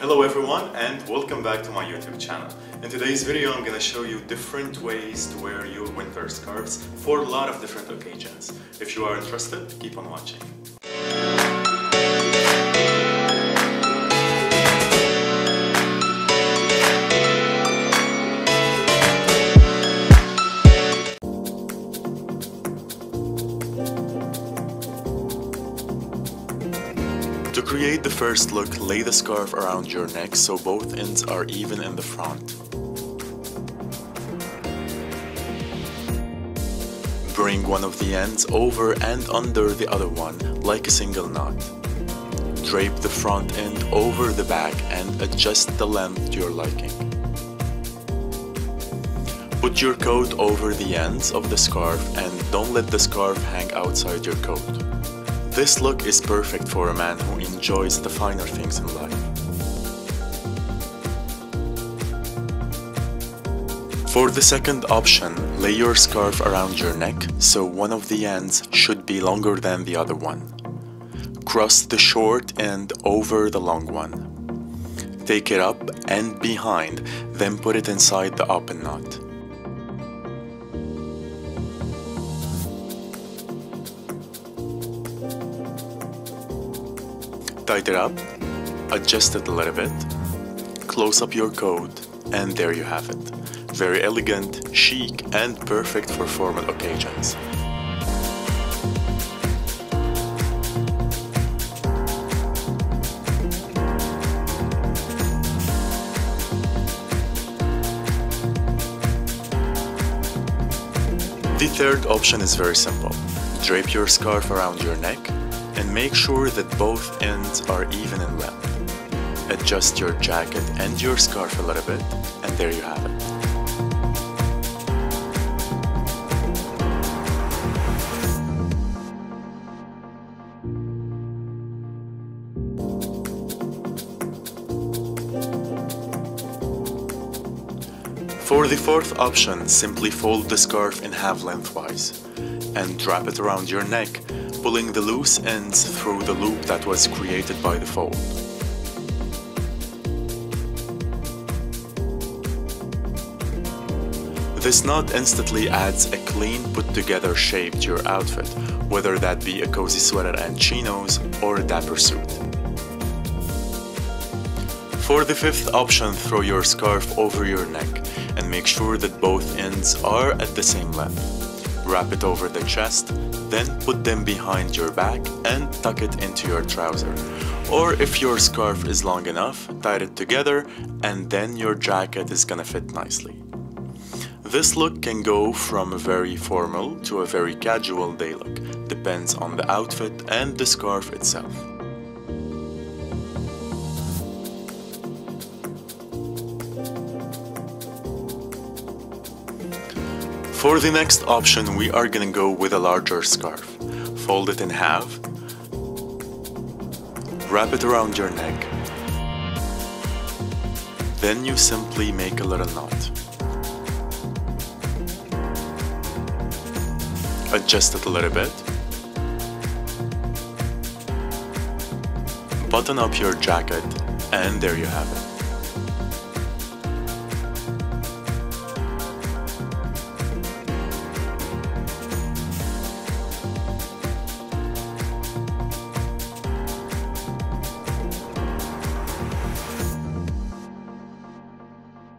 Hello everyone and welcome back to my YouTube channel. In today's video I'm gonna show you different ways to wear your winter scarves for a lot of different occasions. If you are interested, keep on watching. Create the first look, lay the scarf around your neck so both ends are even in the front. Bring one of the ends over and under the other one like a single knot. Drape the front end over the back and adjust the length to your liking. Put your coat over the ends of the scarf and don't let the scarf hang outside your coat. This look is perfect for a man who enjoys the finer things in life. For the second option, lay your scarf around your neck so one of the ends should be longer than the other one. Cross the short end over the long one. Take it up and behind, then put it inside the open knot. Tight it up, adjust it a little bit, close up your coat, and there you have it. Very elegant, chic, and perfect for formal occasions. The third option is very simple. Drape your scarf around your neck and make sure that both ends are even in length. Adjust your jacket and your scarf a little bit, and there you have it. For the fourth option, simply fold the scarf in half lengthwise and wrap it around your neck, pulling the loose ends through the loop that was created by the fold. This knot instantly adds a clean put together shape to your outfit, whether that be a cozy sweater and chinos or a dapper suit. For the fifth option, throw your scarf over your neck and make sure that both ends are at the same length. Wrap it over the chest, then put them behind your back and tuck it into your trouser. Or if your scarf is long enough, tie it together and then your jacket is gonna fit nicely. This look can go from a very formal to a very casual day look, depends on the outfit and the scarf itself. For the next option, we are gonna go with a larger scarf. Fold it in half, wrap it around your neck, then you simply make a little knot. Adjust it a little bit, button up your jacket, and there you have it.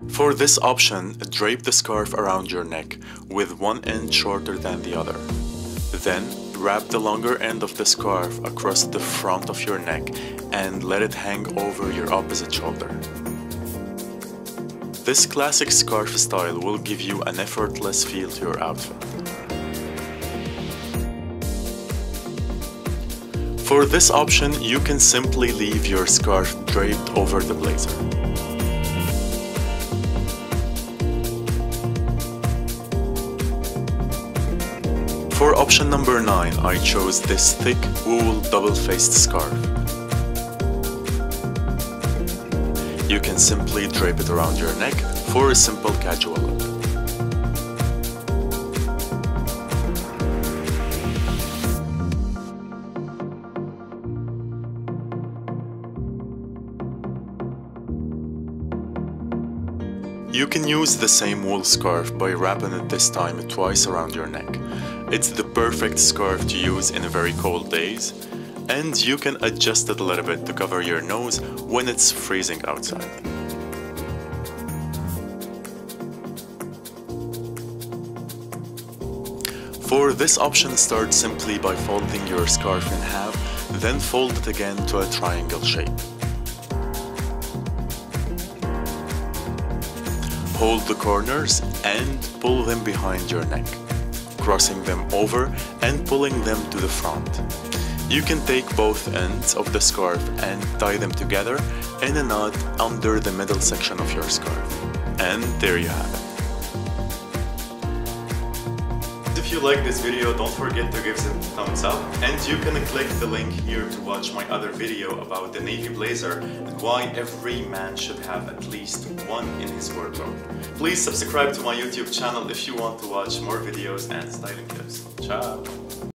For this option, drape the scarf around your neck with one end shorter than the other. Then, wrap the longer end of the scarf across the front of your neck and let it hang over your opposite shoulder. This classic scarf style will give you an effortless feel to your outfit. For this option, you can simply leave your scarf draped over the blazer. For option number 9, I chose this thick wool double-faced scarf. You can simply drape it around your neck for a simple casual look. You can use the same wool scarf by wrapping it this time twice around your neck. It's the perfect scarf to use in very cold days, and you can adjust it a little bit to cover your nose when it's freezing outside. For this option, start simply by folding your scarf in half, then fold it again to a triangle shape. Hold the corners and pull them behind your neck, crossing them over and pulling them to the front. You can take both ends of the scarf and tie them together in a knot under the middle section of your scarf. And there you have it. If you like this video, don't forget to give it a thumbs up and you can click the link here to watch my other video about the navy blazer and why every man should have at least one in his wardrobe. Please subscribe to my YouTube channel if you want to watch more videos and styling tips. Ciao!